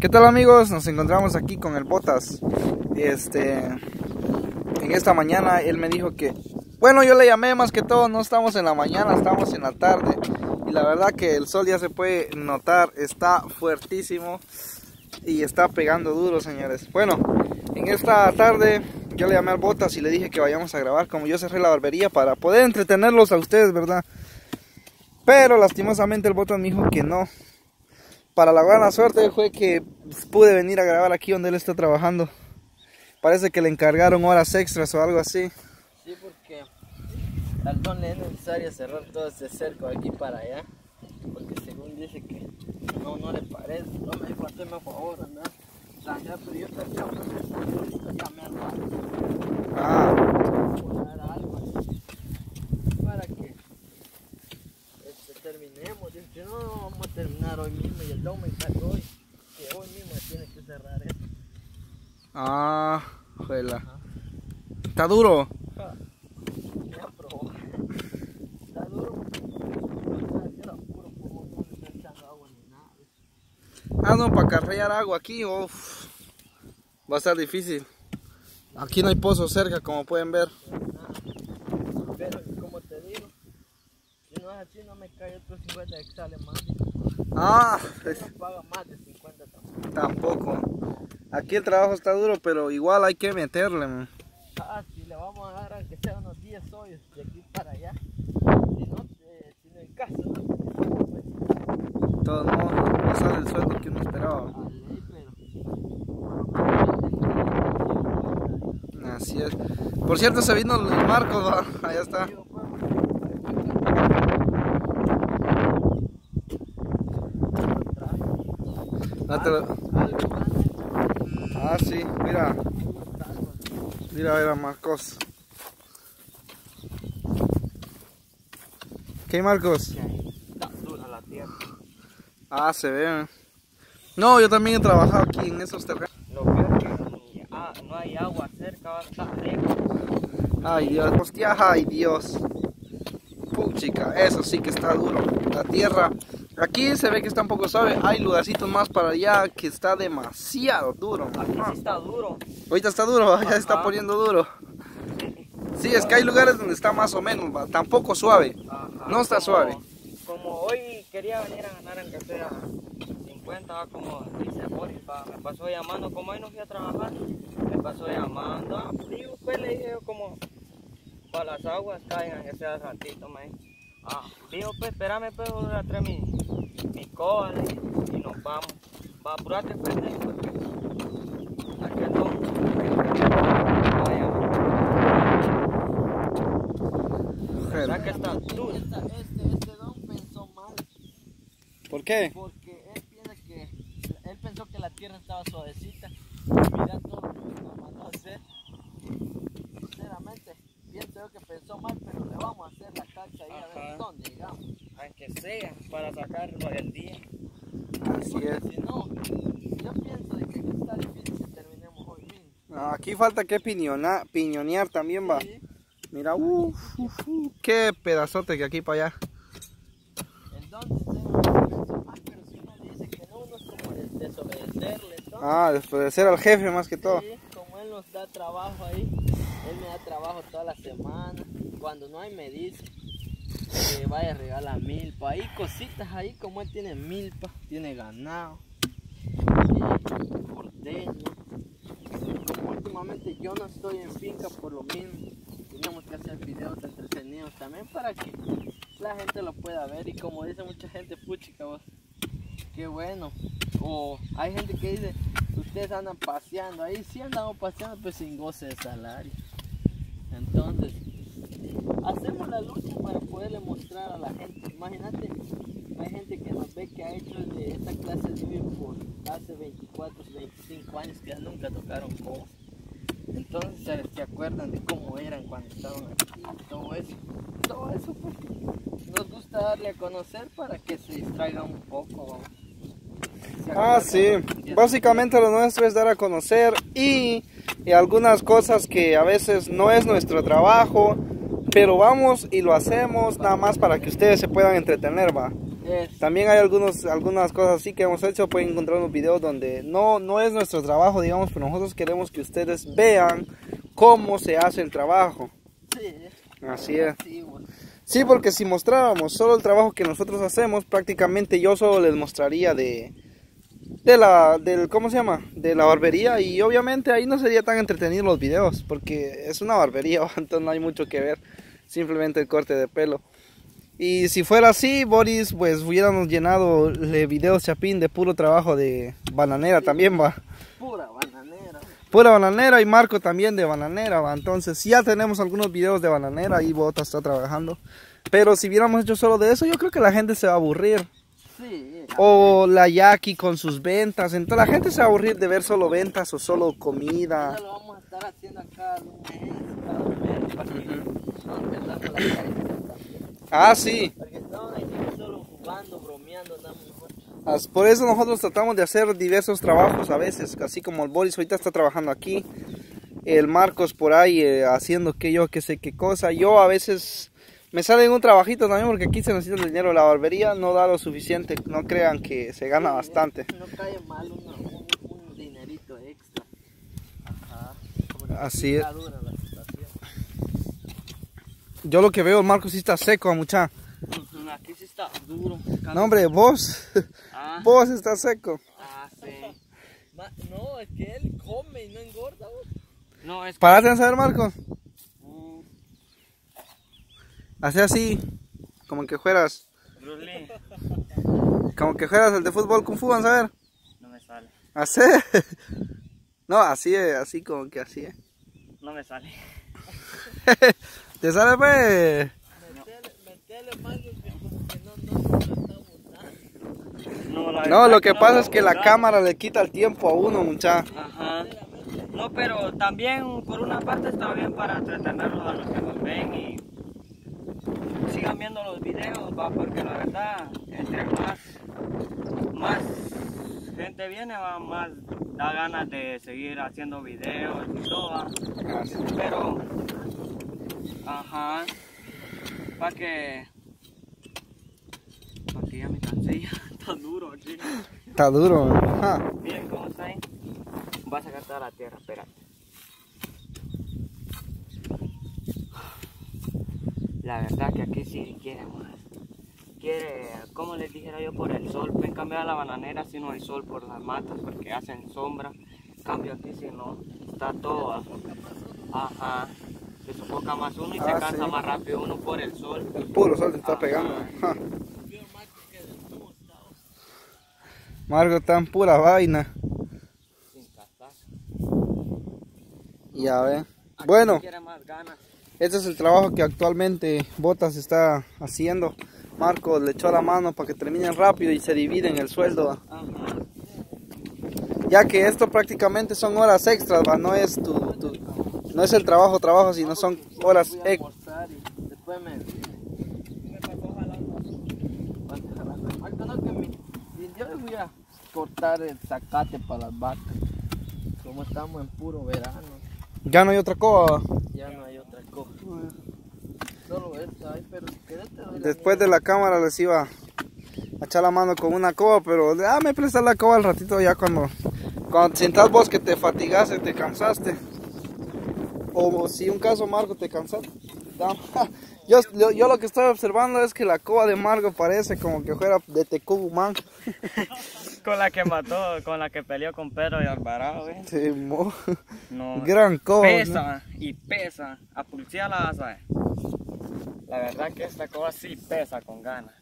¿Qué tal amigos? Nos encontramos aquí con el Botas. Este, en esta mañana él me dijo que, bueno, yo le llamé más que todo, no estamos en la mañana, estamos en la tarde. Y la verdad que el sol ya se puede notar, está fuertísimo y está pegando duro, señores. Bueno, en esta tarde yo le llamé al Botas y le dije que vayamos a grabar como yo cerré la barbería para poder entretenerlos a ustedes, ¿verdad? Pero lastimosamente el Botas me dijo que no, para la buena suerte fue que pude venir a grabar aquí donde él está trabajando. Parece que le encargaron horas extras o algo así. Sí, porque al don le es necesario cerrar todo este cerco de aquí para allá. Porque según dice que no, no le parece. No me dijo, hazme a favor, ¿no? Ya, pero yo te llamo, ya me Ah. algo para que este, terminemos. Dice, no, no, vamos a terminar hoy mismo y el don me hoy que hoy mismo tiene que cerrar esto. Ah, juela. Está duro. Ja, Ya. Está duro. Era puro pulmón, no le echando agua ni nada. Ah, no, para carrear agua aquí, uf, va a estar difícil. Aquí no hay pozo cerca, como pueden ver. Pero como te digo, si no es así no me cae otro 50 que sale más. Ah, No paga más de 50 tampoco. tampoco. Aquí el trabajo está duro, pero igual hay que meterle. man. Ah, si le vamos a dar que sea unos 10 hoyos de aquí para allá. Si no, eh, si no en casa, no pues, todos modos, no sale el sueldo que uno esperaba. pero. Así es. Por cierto, se vino el Marcos. Allá está. Ah, sí, mira. Mira, mira, Marcos. ¿Qué, Marcos? Está dura la tierra. Ah, se ve. No, yo también he trabajado aquí en esos terrenos. Lo peor es que ah, no hay agua cerca, va a estar lejos. Ay, Dios. Hostia, ay, Dios. Puchica, eso sí que está duro. La tierra. Aquí se ve que está un poco suave. Hay lugarcitos más para allá que está demasiado duro. Aquí man. sí está duro. Ahorita está duro, ya se está Ajá. poniendo duro. Sí, es que hay lugares donde está más o menos, va, tampoco suave. Ajá, No está como- suave. Como hoy quería venir a ganar aunque sea 50, va, como dice Boris, me pasó llamando, como hoy no fui a trabajar, me pasó llamando, digo, pues le dije yo como, para las aguas caigan, que sea ratito, me Ah, digo, pues espérame, pues voy a traer mi, mi dije, y nos vamos. Va, apurate, pues, aquel don, vaya, ¿verdad que está duro? Este, este don pensó mal. ¿Por qué? Porque él piensa que él pensó que la tierra estaba suavecita. Mira todo lo que nos mandó a hacer. Sinceramente, pienso yo que pensó mal, pero le vamos a hacer la cancha ahí a ver Ajá. dónde llegamos. Aunque sea para sacarlo del día. Así es. Si no, yo pienso de que está difícil que terminemos hoy mismo. Ah, Aquí falta que piñona- piñonear también va. Sí, Mira, uff, uf, uf, qué pedazote que aquí para allá. Ah, después de ser al jefe más que todo. Sí, como él nos da trabajo ahí, él me da trabajo toda la semana. Cuando no hay me dice que vaya a regalar milpa. Hay cositas ahí, como él tiene milpa, tiene ganado, y ordeño. Yo no estoy en finca por lo mismo, tenemos que hacer videos entretenidos también para que la gente lo pueda ver. Y como dice mucha gente, puchica vos, qué bueno. O hay gente que dice, ustedes andan paseando, ahí sí andamos paseando, pues sin goce de salario. Entonces, hacemos la lucha para poderle mostrar a la gente. Imagínate, hay gente que nos ve que ha hecho de esta clase de vivir por hace 24, 25 años que ya nunca tocaron cosas. Acuerdan de cómo eran cuando estaban aquí, todo eso. Todo eso pues, nos gusta darle a conocer para que se distraigan un poco. Ah, sí. Básicamente lo nuestro es dar a conocer y, y algunas cosas que a veces no es nuestro trabajo, pero vamos y lo hacemos nada más para que ustedes se puedan entretener, va. También hay algunos, algunas cosas así que hemos hecho, pueden encontrar unos videos donde no, no es nuestro trabajo, digamos, pero nosotros queremos que ustedes vean cómo se hace el trabajo. Sí, Así es. sí. Sí, porque si mostráramos solo el trabajo que nosotros hacemos, prácticamente yo solo les mostraría de, de la, del, ¿cómo se llama? De la barbería y obviamente ahí no sería tan entretenido los videos, porque es una barbería, entonces no hay mucho que ver, simplemente el corte de pelo. Y si fuera así, Boris, pues hubiéramos llenado de videos chapín de puro trabajo de bananera también, va. Pura bananera. Pura bananera y Marco también de bananera, va. Entonces ya tenemos algunos videos de bananera y Bota está trabajando. Pero si hubiéramos hecho solo de eso, yo creo que la gente se va a aburrir. Sí. O la Jackie con sus ventas. Entonces la gente se va a aburrir de ver solo ventas o solo comida. Eso lo vamos a estar haciendo acá mes, para que no la. Ah, sí. Porque estamos aquí solo jugando, bromeando, andamos mejor. As- Por eso nosotros tratamos de hacer diversos trabajos a veces. Así como el Boris ahorita está trabajando aquí. El Marcos por ahí eh, haciendo que yo que sé qué cosa. Yo a veces me sale un trabajito también porque aquí se necesita el dinero. La barbería no da lo suficiente. No crean que se gana bastante. No cae mal un, un dinerito extra. Ajá. Así es. Yo lo que veo, el Marcos sí está seco, mucha. Duro. No, hombre, vos. Ah, Vos está seco. ah, sí. Ma- no, es que él come y no engorda. vos. No, es que... Parate a saber, Marcos. Mm, Hace así. Como que fueras. Como que fueras el de fútbol kung fu, vamos a ver. no me sale. Así. No, así es, así como que así es. No me sale. ¿Te sale, pues? Metele, metele más que como que no, no, no lo está botando. No, la No, verdad lo que pasa es que la cámara le quita el tiempo a uno, mucha. Ajá. No, pero también por una parte está bien para entretenerlos a los que nos ven y sigan viendo los videos, va, porque la verdad, entre más, más gente viene, va, más da ganas de seguir haciendo videos y todo, va. pero, ajá, para que, para que ya me cansé, ya está duro aquí. Está duro. ajá. Miren cómo está ahí. Va a sacar toda la tierra, espérate. La verdad que aquí sí quiere más. Quiere, como les dijera yo, por el sol. En cambio a la bananera si no hay sol por las matas porque hacen sombra. En cambio aquí si no, está todo. Ajá. Se sofoca más uno y se Ah, cansa sí. más rápido uno por el sol. El puro sol te está pegando. ajá. Marco está en pura vaina. Sin. Ya ve. Aquí Bueno, quiere más ganas. este es el trabajo que actualmente Botas está haciendo. Marco le echó la mano para que terminen rápido y se dividen el sueldo. Ya que esto prácticamente son horas extras, ¿va? no es tu, tu- no es el trabajo trabajo, sino son horas extras. yo voy a cortar el zacate para las vacas. Como estamos en puro verano, Ya no hay otra cosa. ya no hay otra cosa. Solo esta, ay, pero Después de la cámara les iba a echar la mano con una coba, pero ah, me prestas la coba al ratito ya cuando, cuando sientas vos que te fatigaste, te cansaste. O si un caso Marco te cansaste. Yo, yo, yo lo que estoy observando es que la coba de Marco parece como que fuera de Tecubumán. Con la que mató, con la que peleó con Pedro y Alvarado, ¿eh? Sí, mo- No. Gran coba. ¿no? Pesa y pesa. A pulsía la vas a ver. La verdad que esta coba sí pesa con ganas.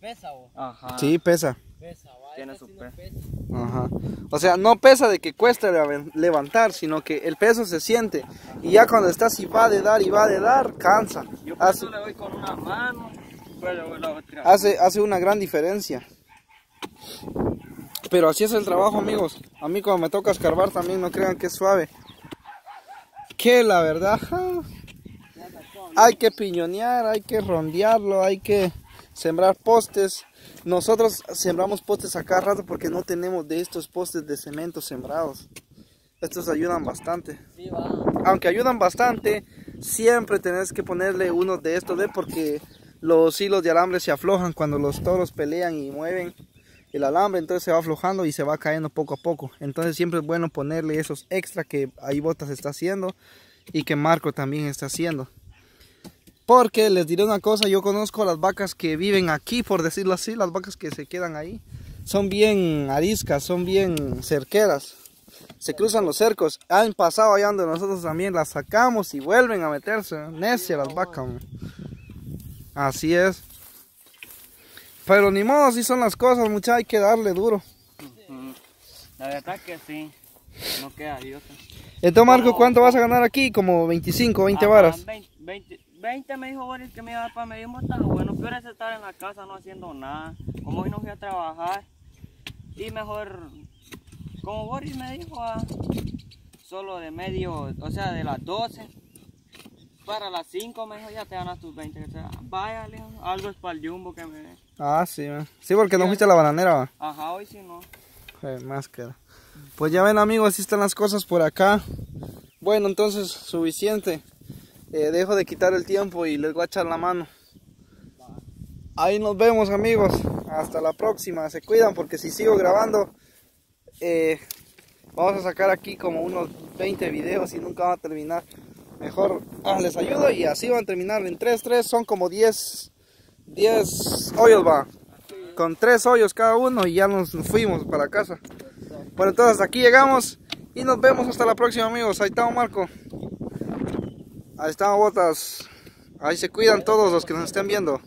¿Pesa vos? Ajá. Sí, pesa. Pesa, va. Tiene su sí peso. pesa. Ajá. O sea, no pesa de que cueste levan- levantar, sino que el peso se siente. Y ya cuando estás y va de dar y va de dar, cansa. Yo por eso le doy con una mano, hace, hace una gran diferencia. Pero así es el trabajo, amigos. A mí cuando me toca escarbar también no crean que es suave. Que la verdad, hay que piñonear, hay que rondearlo, hay que sembrar postes. Nosotros sembramos postes a cada rato porque no tenemos de estos postes de cemento sembrados. Estos ayudan bastante. Aunque ayudan bastante, siempre tenés que ponerle uno de estos de porque los hilos de alambre se aflojan cuando los toros pelean y mueven el alambre, entonces se va aflojando y se va cayendo poco a poco. Entonces siempre es bueno ponerle esos extra que ahí Botas está haciendo y que Marco también está haciendo. Porque les diré una cosa, yo conozco las vacas que viven aquí, por decirlo así, las vacas que se quedan ahí. Son bien ariscas, son bien cerqueras. Se cruzan los cercos. Han pasado allá donde nosotros también las sacamos y vuelven a meterse. Necia las vacas. Así es. Pero ni modo, así son las cosas, muchachos, hay que darle duro. La verdad que sí, no queda Dios. Entonces, Marco, ¿cuánto vas a ganar aquí? Como 25, 20 varas. 20, 20, me dijo Boris que me iba a dar para medio montaje. Bueno, peor es estar en la casa no haciendo nada. Como hoy no fui a trabajar. Y mejor, como Boris me dijo, ah, solo de medio, o sea, de las 12 para las 5 me dijo, ya te ganas tus 20. O sea, vaya, algo es para el jumbo que me dé. Ah, sí, sí, porque no fuiste a la bananera, ¿va? Ajá, hoy sí no. más que Pues ya ven amigos, así están las cosas por acá. Bueno, entonces, suficiente. Eh, dejo de quitar el tiempo y les voy a echar la mano. Ahí nos vemos amigos. Hasta la próxima. Se cuidan porque si sigo grabando, eh, vamos a sacar aquí como unos 20 videos y nunca va a terminar. Mejor ah, les ayudo y así van a terminar. En 3, 3 son como 10, 10 hoyos va. Con 3 hoyos cada uno y ya nos fuimos para casa. Bueno, entonces aquí llegamos y nos vemos hasta la próxima amigos. Ahí estamos Marco. Ahí estamos botas. Ahí se cuidan todos los que nos estén viendo.